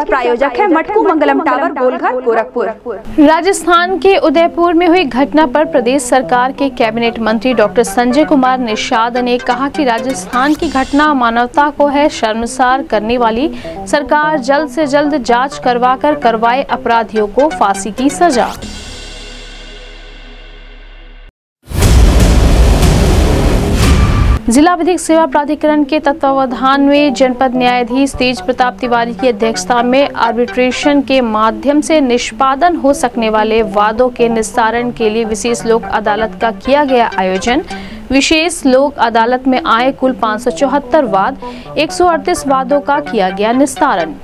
प्रायोजक है मटकू मंगलम टावर गोलघर गोरखपुर। राजस्थान के उदयपुर में हुई घटना पर प्रदेश सरकार के कैबिनेट मंत्री डॉक्टर संजय कुमार निषाद ने कहा कि राजस्थान की घटना मानवता को है शर्मसार करने वाली। सरकार जल्द से जल्द जाँच करवाकर करवाए अपराधियों को फांसी की सजा। जिला विधिक सेवा प्राधिकरण के तत्वावधान में जनपद न्यायाधीश तेज प्रताप तिवारी की अध्यक्षता में आर्बिट्रेशन के माध्यम से निष्पादन हो सकने वाले वादों के निस्तारण के लिए विशेष लोक अदालत का किया गया आयोजन। विशेष लोक अदालत में आए कुल पाँच सौ चौहत्तर वाद, एक सौ अड़तीस वादों का किया गया निस्तारण।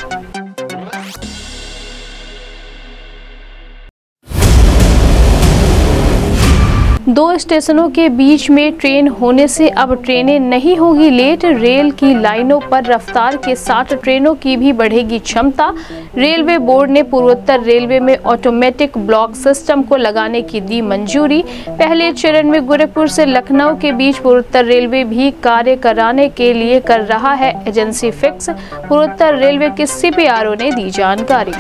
दो स्टेशनों के बीच में ट्रेन होने से अब ट्रेनें नहीं होगी लेट। रेल की लाइनों पर रफ्तार के साथ ट्रेनों की भी बढ़ेगी क्षमता। रेलवे बोर्ड ने पूर्वोत्तर रेलवे में ऑटोमेटिक ब्लॉक सिस्टम को लगाने की दी मंजूरी। पहले चरण में गोरखपुर से लखनऊ के बीच पूर्वोत्तर रेलवे भी कार्य कराने के लिए कर रहा है। एजेंसी फिक्स, पूर्वोत्तर रेलवे के सीपीआरओ ने दी जानकारी।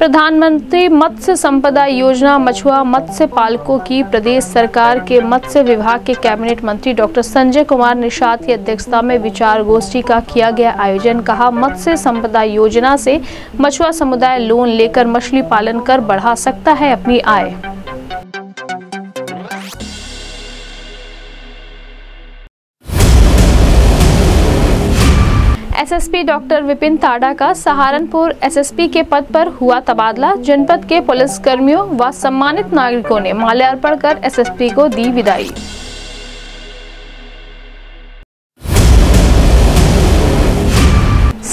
प्रधानमंत्री मत्स्य संपदा योजना मछुआ मत्स्य पालकों की प्रदेश सरकार के मत्स्य विभाग के कैबिनेट मंत्री डॉक्टर संजय कुमार निषाद की अध्यक्षता में विचार गोष्ठी का किया गया आयोजन। कहा, मत्स्य संपदा योजना से मछुआ समुदाय लोन लेकर मछली पालन कर बढ़ा सकता है अपनी आय। एसएसपी डॉक्टर विपिन ताड़ा का सहारनपुर एसएसपी के पद पर हुआ तबादला। जनपद के पुलिसकर्मियों व सम्मानित नागरिकों ने माल्यार्पण कर एसएसपी को दी विदाई।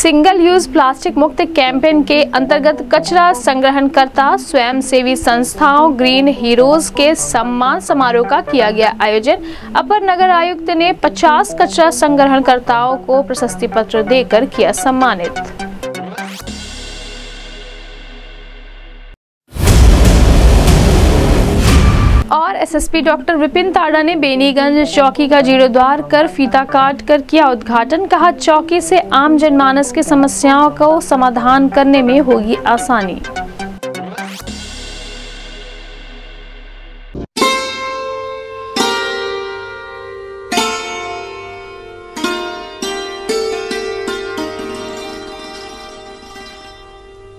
सिंगल यूज़ प्लास्टिक मुक्त कैंपेन के अंतर्गत कचरा संग्रहणकर्ता स्वयं सेवी संस्थाओं, ग्रीन हीरोज के सम्मान समारोह का किया गया आयोजन। अपर नगर आयुक्त ने 50 कचरा संग्रहणकर्ताओं को प्रशस्ति पत्र देकर किया सम्मानित। एसएसपी डॉक्टर विपिन ताड़ा ने बेनीगंज चौकी का जीर्णोद्वार कर फीता काट कर किया उद्घाटन। कहा, चौकी से आम जनमानस की समस्याओं को समाधान करने में होगी आसानी।